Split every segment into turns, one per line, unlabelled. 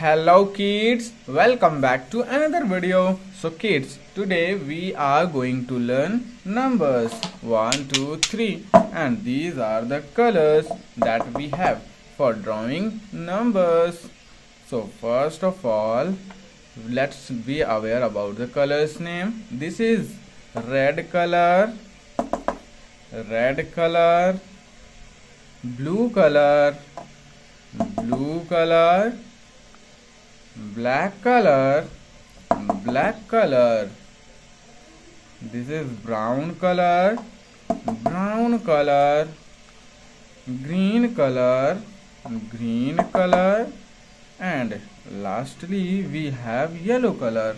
Hello kids, welcome back to another video. So kids, today we are going to learn numbers 1, 2, 3 and these are the colors that we have for drawing numbers. So first of all, let's be aware about the colors name. This is red color, red color, blue color, blue color, black color, black color. This is brown color, brown color, green color, green color, and lastly we have yellow color,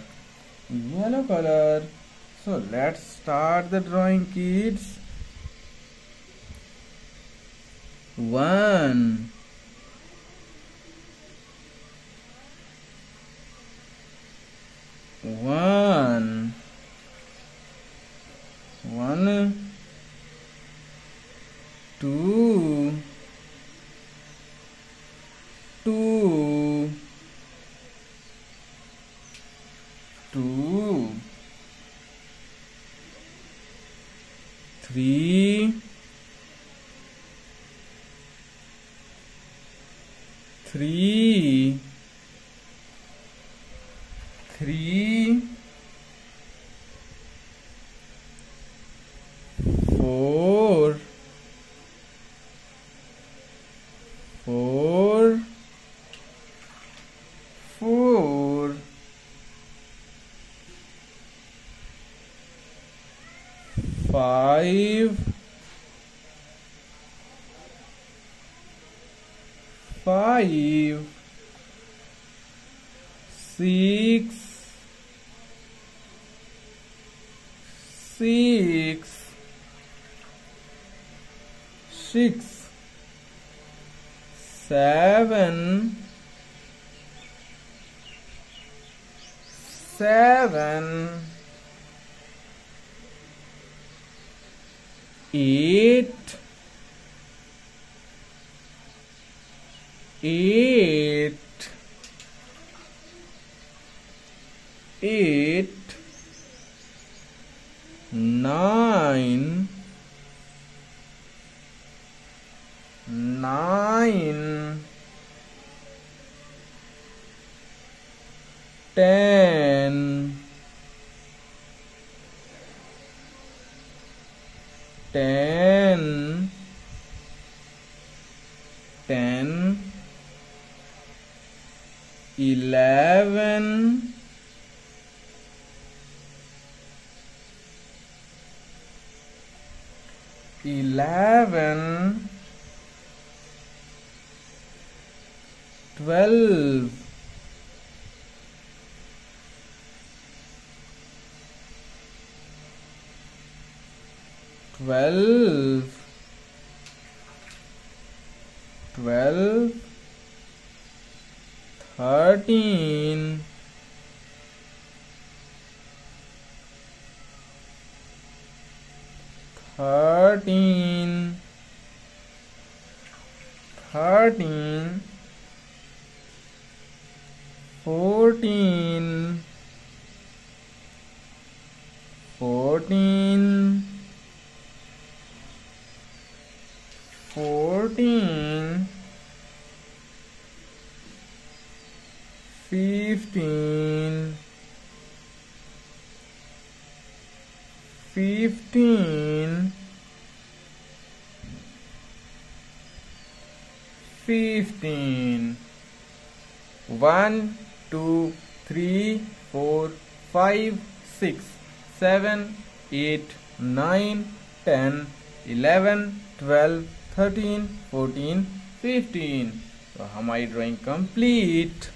yellow color. So let's start the drawing kids. One. One. One. Two. Two. Two. Three. Three three, four, four, four, five, five, six, six, six, seven, seven, eight, eight, eight nine nine ten ten ten eleven eleven, twelve, twelve, twelve, thirteen. Thirteen, thirteen, fourteen, fourteen, fourteen, fifteen. fifteen, fifteen, one, two, three, four, five, six, seven, eight, nine, ten, eleven, twelve, thirteen, fourteen, fifteen. So, how my drawing complete?